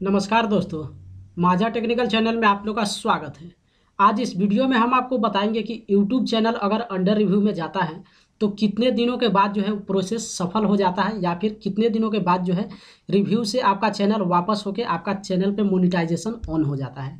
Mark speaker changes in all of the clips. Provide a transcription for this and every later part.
Speaker 1: नमस्कार दोस्तों माझा टेक्निकल चैनल में आप लोग का स्वागत है। आज इस वीडियो में हम आपको बताएँगे कि यूट्यूब चैनल अगर अंडर रिव्यू में जाता है तो कितने दिनों के बाद जो है प्रोसेस सफल हो जाता है, या फिर कितने दिनों के बाद जो है रिव्यू से आपका चैनल वापस होकर आपका चैनल पर मोनिटाइजेशन ऑन हो जाता है।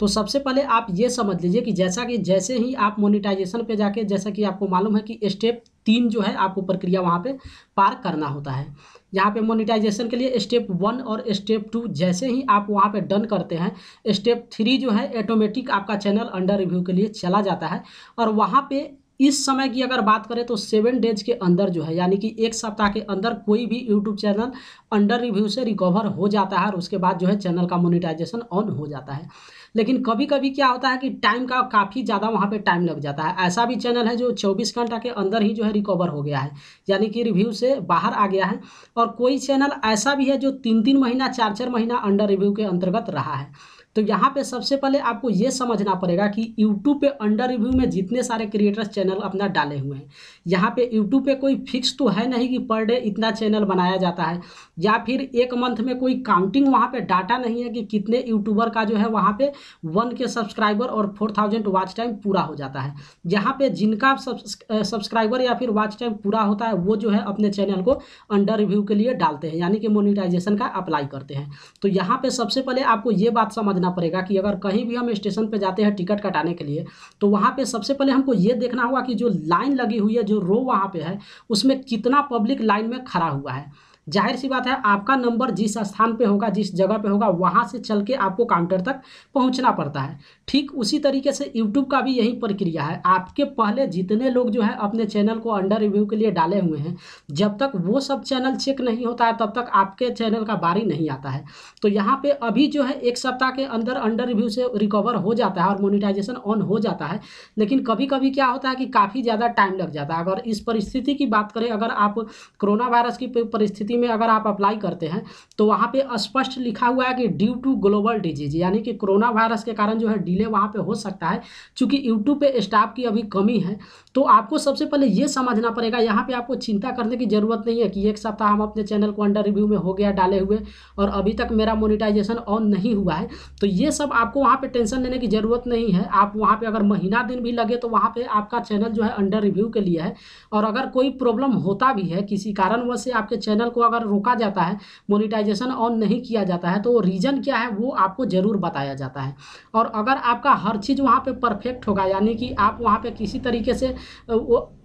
Speaker 1: तो सबसे पहले आप ये समझ लीजिए कि जैसा कि जैसे ही आप मोनिटाइजेशन पे जाके, जैसा कि आपको मालूम है कि स्टेप तीन जो है, आपको प्रक्रिया वहाँ पे पार करना होता है। यहाँ पे मोनिटाइजेशन के लिए स्टेप वन और स्टेप टू जैसे ही आप वहाँ पे डन करते हैं स्टेप थ्री जो है ऑटोमेटिक आपका चैनल अंडर रिव्यू के लिए चला जाता है। और वहाँ पे इस समय की अगर बात करें तो सेवन डेज़ के अंदर जो है, यानी कि एक सप्ताह के अंदर कोई भी यूट्यूब चैनल अंडर रिव्यू से रिकवर हो जाता है और उसके बाद जो है चैनल का मोनिटाइजेशन ऑन हो जाता है। लेकिन कभी कभी क्या होता है कि टाइम का काफ़ी ज़्यादा वहाँ पर टाइम लग जाता है। ऐसा भी चैनल है जो 24 घंटा के अंदर ही जो है रिकवर हो गया है। यानी कि रिव्यू से बाहर आ गया है और कोई चैनल ऐसा भी है जो तीन तीन महीना चार चार महीना अंडर रिव्यू के अंतर्गत रहा है। तो यहाँ पे सबसे पहले आपको ये समझना पड़ेगा कि यूट्यूब पे अंडर रिव्यू में जितने सारे क्रिएटर्स चैनल अपना डाले हुए हैं। यहाँ पे यूट्यूब पे कोई फिक्स तो है नहीं कि पर डे इतना चैनल बनाया जाता है। या फिर एक मंथ में कोई काउंटिंग वहाँ पे डाटा नहीं है कि कितने यूट्यूबर का जो है वहाँ पे वन के सब्सक्राइबर और फोर थाउज़ेंड वॉच टाइम पूरा हो जाता है। यहाँ पर जिनका सब्सक्राइबर या फिर वॉच टाइम पूरा होता है, वो जो है अपने चैनल को अंडर रिव्यू के लिए डालते हैं, यानी कि मोनिटाइजेशन का अप्लाई करते हैं। तो यहाँ पर सबसे पहले आपको ये बात समझ समझना पड़ेगा कि अगर कहीं भी हम स्टेशन पर जाते हैं टिकट कटाने के लिए तो वहाँ पर सबसे पहले हमको ये देखना होगा कि जो लाइन लगी हुई है, जो रो वहाँ पर है, उसमें कितना पब्लिक लाइन में खड़ा हुआ है। ज़ाहिर सी बात है, आपका नंबर जिस स्थान पे होगा, जिस जगह पे होगा, वहाँ से चल के आपको काउंटर तक पहुँचना पड़ता है। ठीक उसी तरीके से यूट्यूब का भी यही प्रक्रिया है। आपके पहले जितने लोग जो है, अपने चैनल को अंडर रिव्यू के लिए डाले हुए हैं। जब तक वो सब चैनल चेक नहीं होता है, तब तक आपके चैनल का बारी नहीं आता है। तो यहाँ पे अभी जो है, एक सप्ताह के अंदर अंडर रिव्यू से रिकवर हो जाता है और मोनिटाइजेशन ऑन हो जाता है। लेकिन कभी कभी क्या होता है कि काफ़ी ज़्यादा टाइम लग जाता है। अगर इस परिस्थिति की बात करें, अगर आप कोरोना वायरस की परिस्थिति में अगर आप अप्लाई करते हैं तो वहाँ पे स्पष्ट लिखा हुआ है कि ड्यू टू ग्लोबल डिज़ीज़ यानी कि कोरोना वायरस के कारण जो है डिले वहाँ पे हो सकता है। क्योंकि यूट्यूब पे स्टाफ की अभी कमी है तो आपको सबसे पहले ये समझना पड़ेगा। यहाँ पे आपको चिंता करने की ज़रूरत नहीं है कि एक सप्ताह हम अपने चैनल को अंडर रिव्यू में हो गया, डाले हुए, और अभी तक मेरा मोनिटाइजेशन ऑन नहीं हुआ है। तो ये सब आपको वहाँ पर टेंशन लेने की ज़रूरत नहीं है। आप वहाँ पर अगर महीना दिन भी लगे तो वहाँ पर आपका चैनल जो है अंडर रिव्यू के लिए है। और अगर कोई प्रॉब्लम होता भी है, किसी कारणवश से आपके चैनल को अगर रोका जाता है मोनिटाइजेशन ऑन नहीं किया जाता है तो रीज़न क्या है, वो आपको ज़रूर बताया जाता है। और अगर आपका हर चीज़ वहाँ परफेक्ट होगा, यानी कि आप वहाँ पे किसी तरीके से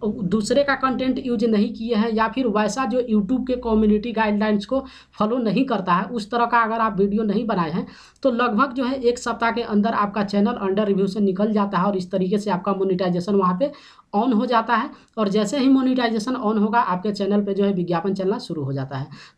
Speaker 1: दूसरे का कंटेंट यूज़ नहीं किए हैं, या फिर वैसा जो यूट्यूब के कम्युनिटी गाइडलाइंस को फॉलो नहीं करता है, उस तरह का अगर आप वीडियो नहीं बनाए हैं तो लगभग जो है एक सप्ताह के अंदर आपका चैनल अंडर रिव्यू से निकल जाता है, और इस तरीके से आपका मोनिटाइजेशन वहाँ पे ऑन हो जाता है। और जैसे ही मोनिटाइजेशन ऑन होगा, आपके चैनल पे जो है विज्ञापन चलना शुरू हो जाता है।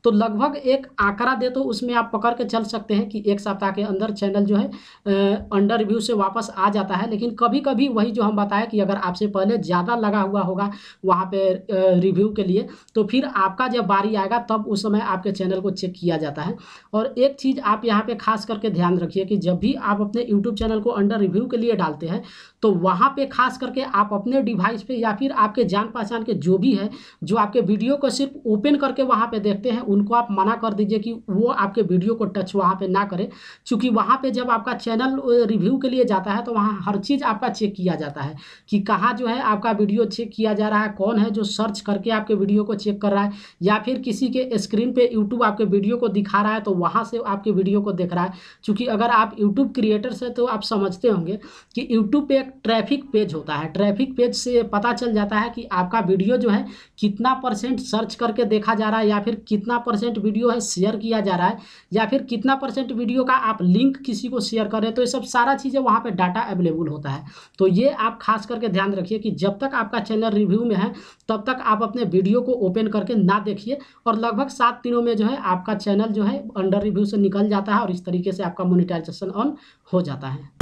Speaker 1: तो लगभग एक आंकड़ा दे तो उसमें आप पकड़ के चल सकते हैं कि एक सप्ताह के अंदर चैनल जो है अंडर रिव्यू से वापस आ जाता है। लेकिन कभी कभी वही जो हम बताया कि अगर आपसे पहले ज़्यादा लगा हुआ होगा वहाँ पर रिव्यू के लिए तो फिर आपका जब बारी आएगा तब उस समय आपके चैनल को चेक किया जाता है। और एक चीज़ आप यहाँ पर खास करके ध्यान रखिए कि जब भी आप अपने यूट्यूब चैनल को अंडर रिव्यू के लिए डालते हैं तो वहाँ पे खास करके आप अपने डिवाइस पे या फिर आपके जान पहचान के जो भी है, जो आपके वीडियो को सिर्फ़ ओपन करके वहाँ पे देखते हैं, उनको आप मना कर दीजिए कि वो आपके वीडियो को टच वहाँ पे ना करें। क्योंकि वहाँ पे जब आपका चैनल रिव्यू के लिए जाता है तो वहाँ हर चीज़ आपका चेक किया जाता है कि कहाँ जो है आपका वीडियो चेक किया जा रहा है, कौन है जो सर्च करके आपके वीडियो को चेक कर रहा है, या फिर किसी के स्क्रीन पर यूट्यूब आपके वीडियो को दिखा रहा है तो वहाँ से आपके वीडियो को देख रहा है। क्योंकि अगर आप यूट्यूब क्रिएटर्स हैं तो आप समझते होंगे कि यूट्यूब पे एक ट्रैफ़िक पेज होता है। ट्रैफ़िक पेज से पता चल जाता है कि आपका वीडियो जो है कितना परसेंट सर्च करके देखा जा रहा है या फिर कितना परसेंट वीडियो है शेयर किया जा रहा है या फिर कितना परसेंट वीडियो का आप लिंक किसी को शेयर कर रहे हैं। तो ये सब सारा चीज़ें वहाँ पर डाटा अवेलेबल होता है। तो ये आप खास करके ध्यान रखिए कि जब तक आपका चैनल रिव्यू में है, तब तक आप अपने वीडियो को ओपन करके ना देखिए और लगभग सात दिनों में जो है आपका चैनल जो है अंडर रिव्यू से निकल जाता है और इस तरीके से आपका मोनिटाइजेशन ऑन हो जाता है।